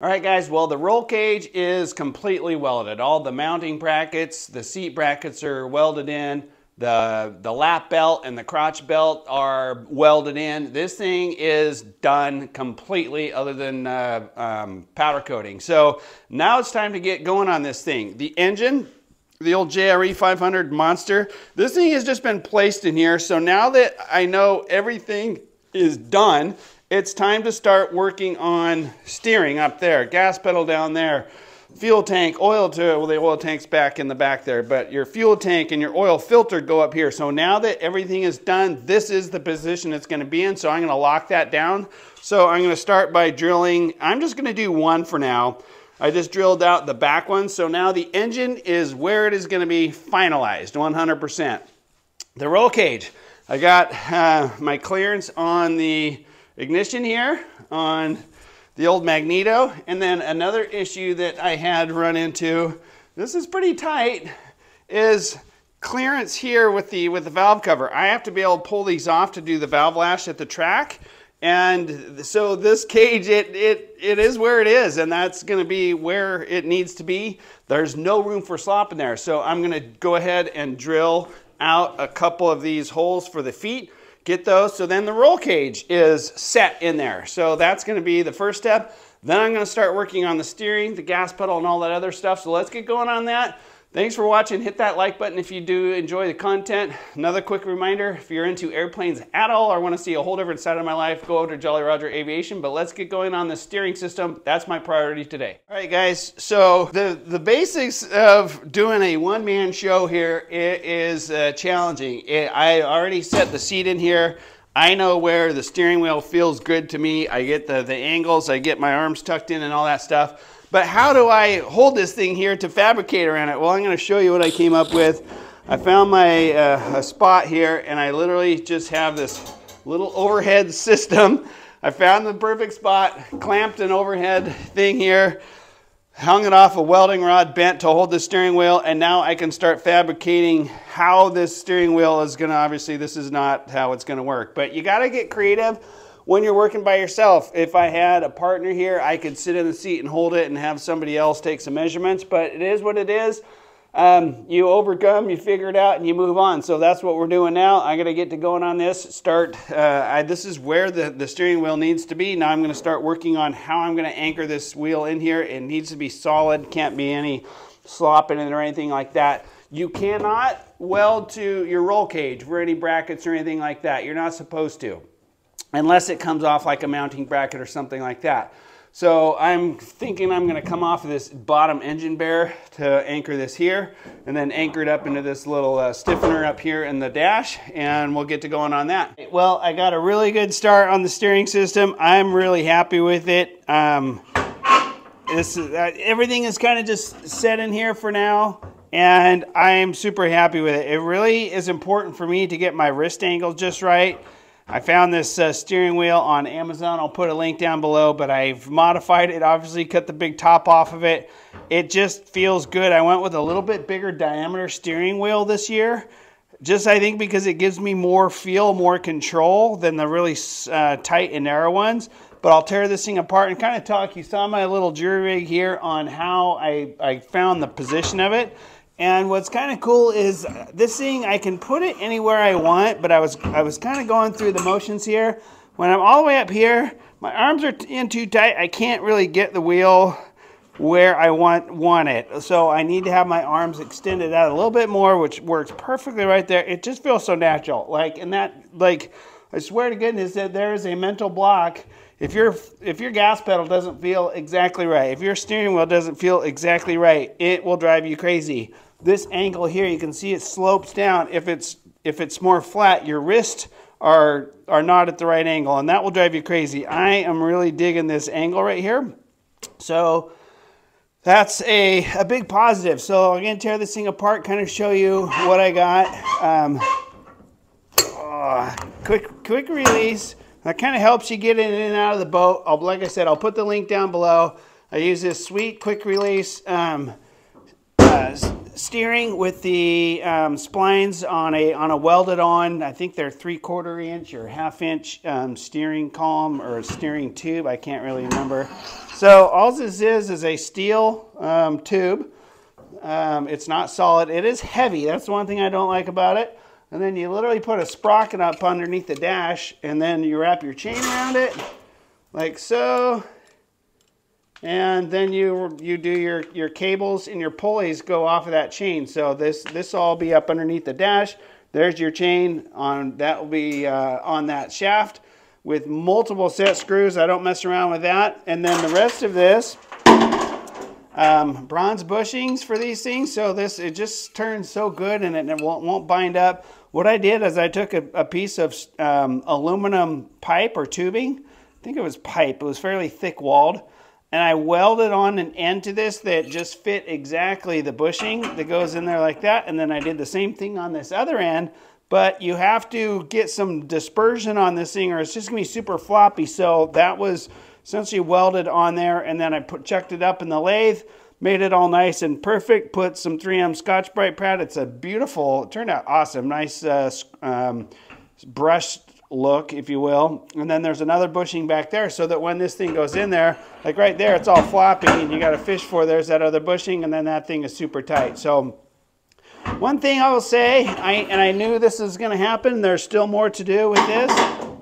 All right guys, well the roll cage is completely welded. All the mounting brackets, the seat brackets are welded in. The, the lap belt and the crotch belt are welded in. This thing is done completely other than uh, um, powder coating. So now it's time to get going on this thing. The engine, the old JRE 500 Monster, this thing has just been placed in here. So now that I know everything is done, it's time to start working on steering up there, gas pedal down there, fuel tank, oil to, well, the oil tank's back in the back there, but your fuel tank and your oil filter go up here. So now that everything is done, this is the position it's gonna be in. So I'm gonna lock that down. So I'm gonna start by drilling, I'm just gonna do one for now. I just drilled out the back one. So now the engine is where it is gonna be finalized, 100%. The roll cage, I got uh, my clearance on the ignition here on the old Magneto. And then another issue that I had run into, this is pretty tight, is clearance here with the, with the valve cover. I have to be able to pull these off to do the valve lash at the track. And so this cage, it, it, it is where it is, and that's gonna be where it needs to be. There's no room for slop in there. So I'm gonna go ahead and drill out a couple of these holes for the feet get those. So then the roll cage is set in there. So that's gonna be the first step. Then I'm gonna start working on the steering, the gas pedal, and all that other stuff. So let's get going on that. Thanks for watching. Hit that like button if you do enjoy the content. Another quick reminder, if you're into airplanes at all or want to see a whole different side of my life, go over to Jolly Roger Aviation. But let's get going on the steering system. That's my priority today. All right, guys. So the, the basics of doing a one-man show here is uh, challenging. It, I already set the seat in here. I know where the steering wheel feels good to me. I get the, the angles, I get my arms tucked in and all that stuff. But how do I hold this thing here to fabricate around it? Well, I'm going to show you what I came up with. I found my uh, spot here and I literally just have this little overhead system. I found the perfect spot, clamped an overhead thing here, hung it off a welding rod bent to hold the steering wheel, and now I can start fabricating how this steering wheel is going to, obviously this is not how it's going to work, but you got to get creative when you're working by yourself. If I had a partner here, I could sit in the seat and hold it and have somebody else take some measurements, but it is what it is. Um, you overcome, you figure it out, and you move on. So that's what we're doing now. I'm going to get to going on this. Start. Uh, I, this is where the, the steering wheel needs to be. Now I'm going to start working on how I'm going to anchor this wheel in here. It needs to be solid. Can't be any slopping in it or anything like that. You cannot weld to your roll cage for any brackets or anything like that. You're not supposed to unless it comes off like a mounting bracket or something like that. So I'm thinking I'm going to come off of this bottom engine bear to anchor this here and then anchor it up into this little uh, stiffener up here in the dash and we'll get to going on that. Well, I got a really good start on the steering system. I'm really happy with it. Um, this, uh, everything is kind of just set in here for now and I'm super happy with it. It really is important for me to get my wrist angle just right. I found this uh, steering wheel on Amazon. I'll put a link down below, but I've modified it, obviously cut the big top off of it. It just feels good. I went with a little bit bigger diameter steering wheel this year. Just I think because it gives me more feel, more control than the really uh, tight and narrow ones. But I'll tear this thing apart and kind of talk. You saw my little jury rig here on how I, I found the position of it. And what's kind of cool is uh, this thing, I can put it anywhere I want, but I was, I was kind of going through the motions here. When I'm all the way up here, my arms are in too tight. I can't really get the wheel where I want, want it. So I need to have my arms extended out a little bit more, which works perfectly right there. It just feels so natural. Like, and that, like, I swear to goodness that there is a mental block if your if your gas pedal doesn't feel exactly right, if your steering wheel doesn't feel exactly right, it will drive you crazy this angle here, you can see it slopes down. If it's if it's more flat, your wrists are are not at the right angle, and that will drive you crazy. I am really digging this angle right here. So that's a, a big positive. So I'm going to tear this thing apart, kind of show you what I got. Um, oh, quick, quick release. That kind of helps you get in and out of the boat. I'll, like I said, I'll put the link down below. I use this sweet quick release um, uh, steering with the um, splines on a on a welded on. I think they're three quarter inch or half inch um, steering column or steering tube. I can't really remember. So all this is is a steel um, tube. Um, it's not solid. It is heavy. That's the one thing I don't like about it. And then you literally put a sprocket up underneath the dash, and then you wrap your chain around it like so and then you you do your your cables and your pulleys go off of that chain. So this this all be up underneath the dash. There's your chain on that will be uh, on that shaft with multiple set screws. I don't mess around with that. And then the rest of this um, bronze bushings for these things. So this it just turns so good and it, won't, won't bind up. What I did is I took a, a piece of um, aluminum pipe or tubing. I think it was pipe. It was fairly thick walled and I welded on an end to this that just fit exactly the bushing that goes in there like that. And then I did the same thing on this other end, but you have to get some dispersion on this thing or it's just gonna be super floppy. So that was essentially welded on there and then I put, checked it up in the lathe, made it all nice and perfect, put some 3M Scotch-Brite pad. It's a beautiful, it turned out awesome, nice uh, um, brushed look, if you will. And then there's another bushing back there so that when this thing goes in there, like right there, it's all floppy and you got to fish for, there's that other bushing and then that thing is super tight. So one thing I will say, I, and I knew this is going to happen, there's still more to do with this,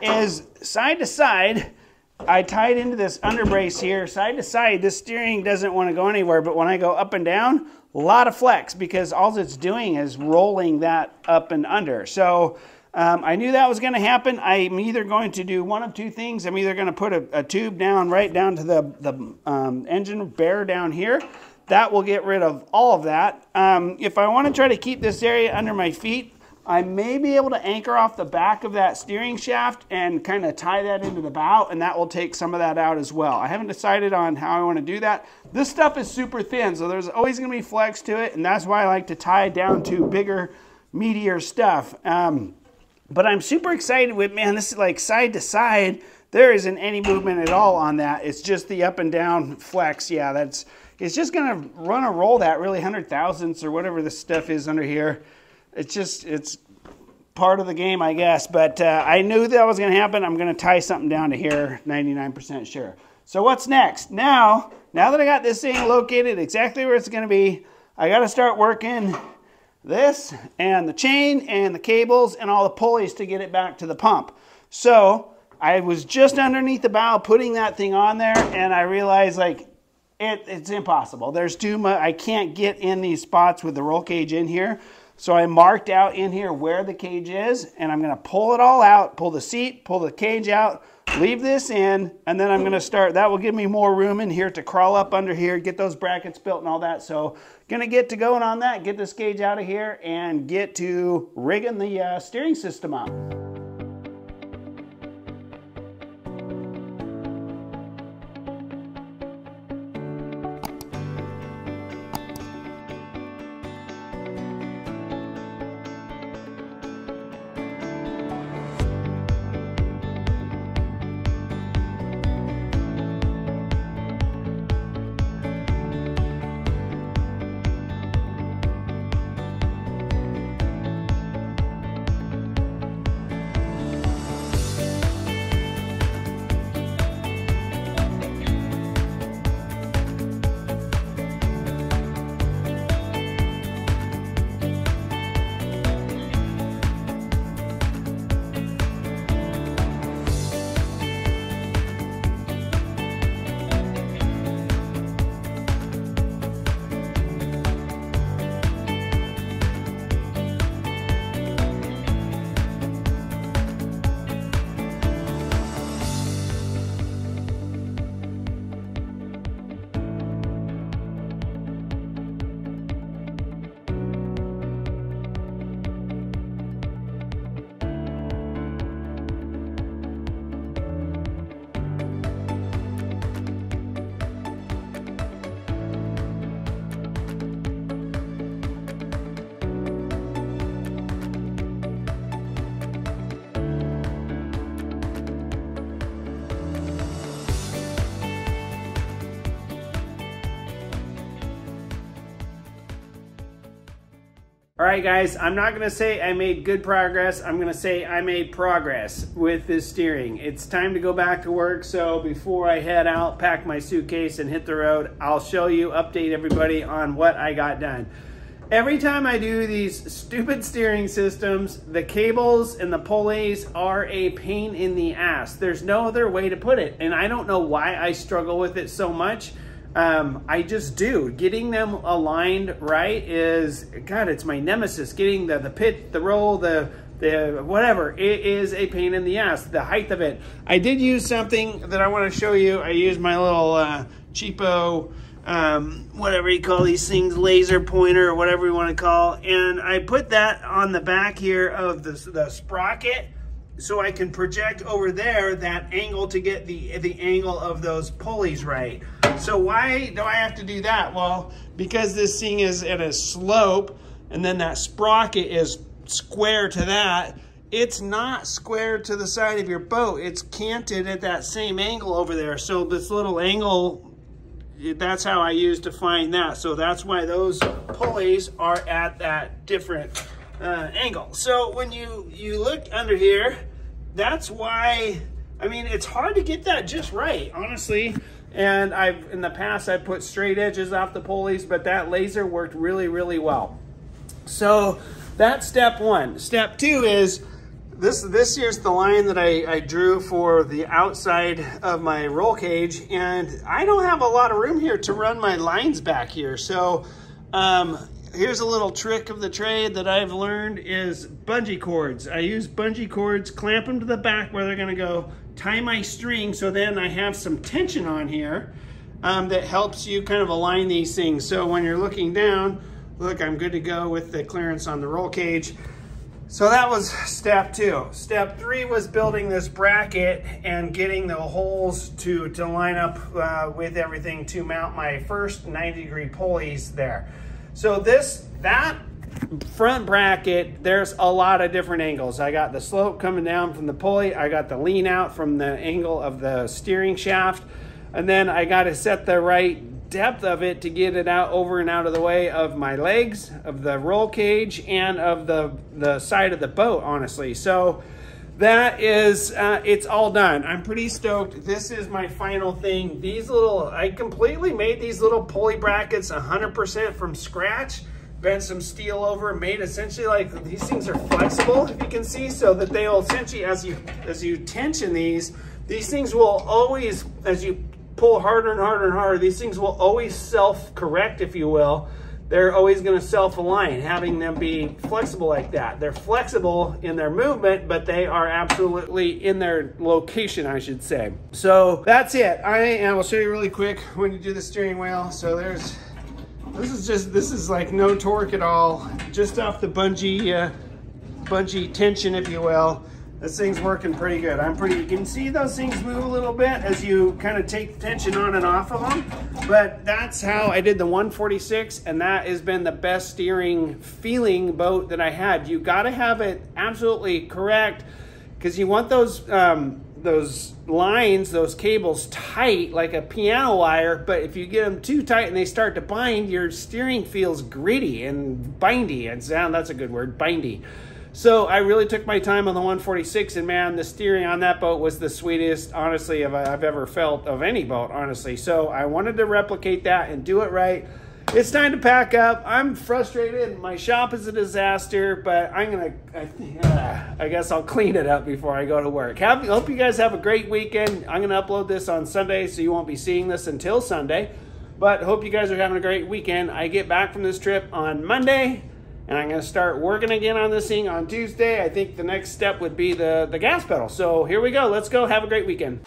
is side to side, I tied into this underbrace here, side to side, this steering doesn't want to go anywhere, but when I go up and down, a lot of flex because all it's doing is rolling that up and under. So um, I knew that was going to happen. I'm either going to do one of two things. I'm either going to put a, a, tube down right down to the, the um, engine bear down here. That will get rid of all of that. Um, if I want to try to keep this area under my feet, I may be able to anchor off the back of that steering shaft and kind of tie that into the bow and that will take some of that out as well. I haven't decided on how I want to do that. This stuff is super thin so there's always going to be flex to it and that's why I like to tie it down to bigger, meatier stuff. But I'm super excited with, man, this is like side to side. There isn't any movement at all on that. It's just the up and down flex. Yeah, that's, it's just gonna run a roll that really hundred thousandths or whatever this stuff is under here. It's just, it's part of the game, I guess. But uh, I knew that was gonna happen. I'm gonna tie something down to here, 99% sure. So what's next? Now, now that I got this thing located exactly where it's gonna be, I gotta start working this and the chain and the cables and all the pulleys to get it back to the pump. So I was just underneath the bow putting that thing on there and I realized like it, it's impossible. There's too much, I can't get in these spots with the roll cage in here. So I marked out in here where the cage is and I'm gonna pull it all out, pull the seat, pull the cage out, leave this in, and then I'm gonna start, that will give me more room in here to crawl up under here, get those brackets built and all that. So gonna get to going on that, get this gauge out of here and get to rigging the uh, steering system up. Right, guys, I'm not gonna say I made good progress. I'm gonna say I made progress with this steering. It's time to go back to work. So before I head out, pack my suitcase and hit the road, I'll show you, update everybody on what I got done. Every time I do these stupid steering systems, the cables and the pulleys are a pain in the ass. There's no other way to put it. And I don't know why I struggle with it so much. Um, I just do. Getting them aligned right is, God, it's my nemesis. Getting the, the pit, the roll, the, the whatever, it is a pain in the ass, the height of it. I did use something that I want to show you. I used my little uh, cheapo, um, whatever you call these things, laser pointer or whatever you want to call. And I put that on the back here of the, the sprocket so I can project over there that angle to get the, the angle of those pulleys right. So why do I have to do that? Well, because this thing is at a slope and then that sprocket is square to that, it's not square to the side of your boat. It's canted at that same angle over there. So this little angle, that's how I use to find that. So that's why those pulleys are at that different uh, angle. So when you, you look under here, that's why, I mean, it's hard to get that just right, honestly. And I've, in the past, I've put straight edges off the pulleys, but that laser worked really, really well. So that's step one. Step two is, this, this here's the line that I, I drew for the outside of my roll cage, and I don't have a lot of room here to run my lines back here. So um, here's a little trick of the trade that I've learned is bungee cords. I use bungee cords, clamp them to the back where they're gonna go, tie my string so then I have some tension on here um, that helps you kind of align these things. So when you're looking down, look, I'm good to go with the clearance on the roll cage. So that was step two. Step three was building this bracket and getting the holes to, to line up uh, with everything to mount my first 90 degree pulleys there. So this, that front bracket, there's a lot of different angles. I got the slope coming down from the pulley. I got the lean out from the angle of the steering shaft. And then I got to set the right depth of it to get it out over and out of the way of my legs, of the roll cage, and of the, the side of the boat, honestly. So that is, uh, it's all done. I'm pretty stoked. This is my final thing. These little, I completely made these little pulley brackets 100% from scratch. Bent some steel over, made essentially like, these things are flexible, if you can see, so that they'll essentially, as you, as you tension these, these things will always, as you pull harder and harder and harder, these things will always self-correct, if you will, they're always going to self-align, having them be flexible like that. They're flexible in their movement, but they are absolutely in their location, I should say. So that's it. I and I'll show you really quick when you do the steering wheel. So there's, this is just, this is like no torque at all, just off the bungee, uh, bungee tension, if you will this thing's working pretty good. I'm pretty, you can see those things move a little bit as you kind of take the tension on and off of them. But that's how I did the 146 and that has been the best steering feeling boat that I had. You gotta have it absolutely correct because you want those, um, those lines, those cables tight like a piano wire, but if you get them too tight and they start to bind, your steering feels gritty and bindy. And sound, that's a good word, bindy. So I really took my time on the 146, and man, the steering on that boat was the sweetest, honestly, I've ever felt of any boat, honestly. So I wanted to replicate that and do it right. It's time to pack up. I'm frustrated. My shop is a disaster, but I'm gonna. I, uh, I guess I'll clean it up before I go to work. Have, hope you guys have a great weekend. I'm gonna upload this on Sunday, so you won't be seeing this until Sunday. But hope you guys are having a great weekend. I get back from this trip on Monday and I'm to start working again on this thing on Tuesday. I think the next step would be the, the gas pedal. So here we go. Let's go. Have a great weekend.